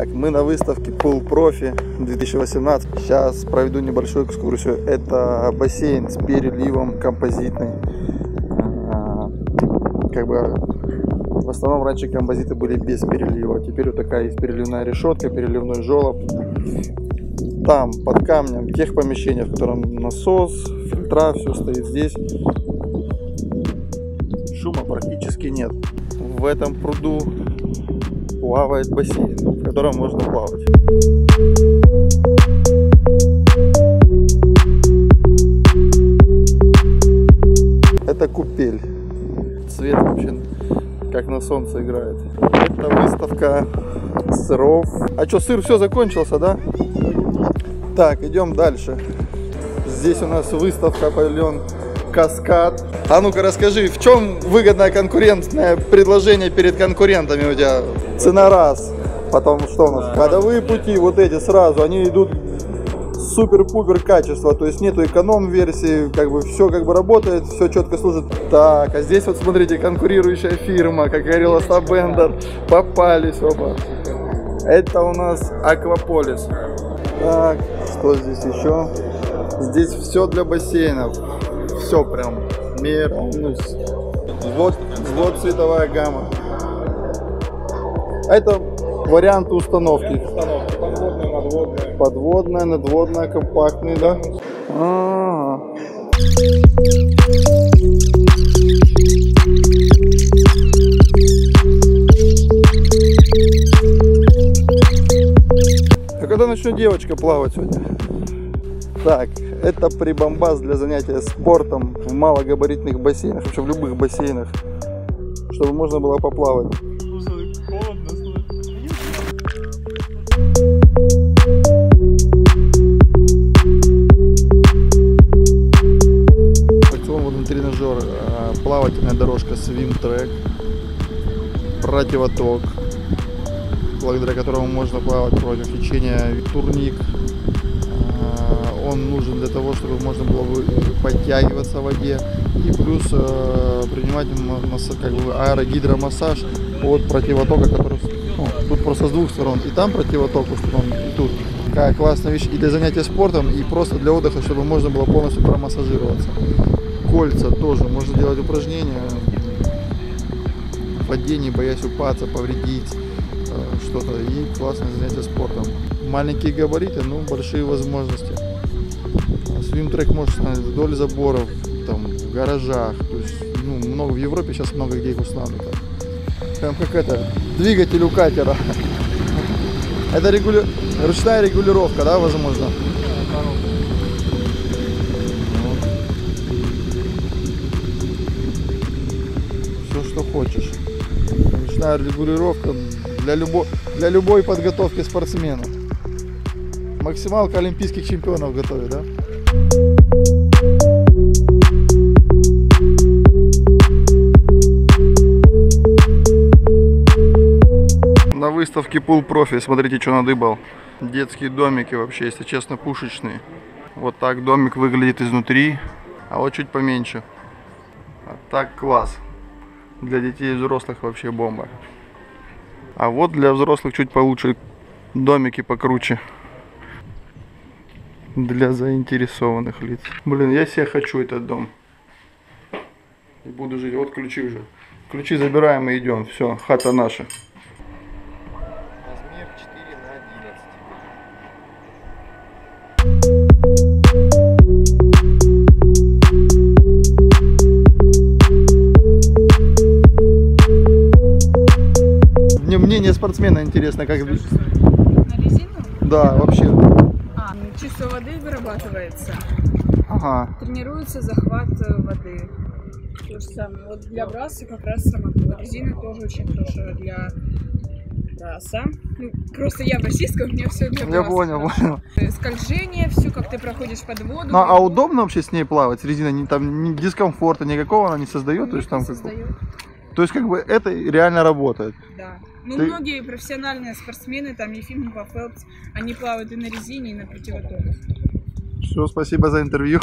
Так, мы на выставке Pool Profi 2018. Сейчас проведу небольшую экскурсию. Это бассейн с переливом композитный. А, Как бы в основном раньше композиты были без перелива. Теперь вот такая есть переливная решетка, переливной желоб. Там, под камнем, тех помещениях, в котором насос, фильтра, все стоит здесь. Шума практически нет. В этом пруду плавает бассейн, в котором можно плавать. Это купель. Цвет вообще как на солнце играет. Это выставка сыров. А что, сыр все закончился, да? Так, идем дальше. Здесь у нас выставка павильон Каскад. А ну-ка расскажи, в чем выгодное конкурентное предложение перед конкурентами у тебя? Цена раз. Потом что у нас? Ходовые пути, вот эти сразу, они идут супер-пупер качество, то есть нету эконом-версии, как бы все как бы работает, все четко служит. Так, а здесь вот смотрите, конкурирующая фирма, как говорила Стабендер, попались оба. Это у нас Акваполис. Так, что здесь еще? Здесь все для бассейнов. Все прям мер. ну, с- Вот, вот цветовая гамма. Это варианты установки. Установки подводные, надводные. Подводная, надводная, компактный, да? А. А когда начнет девочка плавать сегодня? Так, это прибамбас для занятия спортом в малогабаритных бассейнах, вообще в любых бассейнах, чтобы можно было поплавать. Тренажер, а, плавательная дорожка Track, противоток, благодаря которому можно плавать против течения, турник. Он нужен для того, чтобы можно было бы подтягиваться в воде и плюс э, принимать как бы аэрогидромассаж от противотока, который ну, тут просто с двух сторон. И там противоток установлен, и тут. Такая классная вещь и для занятия спортом, и просто для отдыха, чтобы можно было полностью промассажироваться кольца тоже. Можно делать упражнения в воде, не боясь упаться, повредить э, что-то. И классное занятие спортом. Маленькие габариты, ну, большие возможности. Свимтрек может ставить вдоль заборов, там, в гаражах. То есть, ну, много, в Европе сейчас много где их устанавливают. Прям как это, двигатель у катера. Это регуля... ручная регулировка, да, возможно? все, что хочешь. Ручная регулировка для, любо... для любой подготовки спортсмена. Максималка олимпийских чемпионов готовит, да? На выставке Pool Profi, смотрите, что надыбал. Детские домики вообще, если честно, пушечные. Вот так домик выглядит изнутри, а вот чуть поменьше. А так класс. Для детей и взрослых вообще бомба. А вот для взрослых чуть получше. Домики покруче. Для заинтересованных лиц. Блин, я себе хочу этот дом. И буду жить. Вот ключи уже. Ключи забираем и идем. Все, хата наша. Размер 4 на 11. Мне мнение спортсмена интересно, как... На резину? Да, вообще. Вырабатывается. Ага. Тренируется захват э, воды. То же самое. Вот для браса как раз самопол. Резина тоже очень хорошая для браса. Ну, просто я басистка, у меня все для Я браса. понял, хорошо. понял. Э, Скольжение, все, как ты проходишь под воду. Ну, а удобно вообще с ней плавать? Резина не, там ни дискомфорта никакого она не создает? То есть, там, как- создает. то есть как бы это реально работает. Да. Ну, Ты- многие профессиональные спортсмены, там Ефимова, Фелпс, они плавают и на резине, и на противотоках. Все, спасибо за интервью.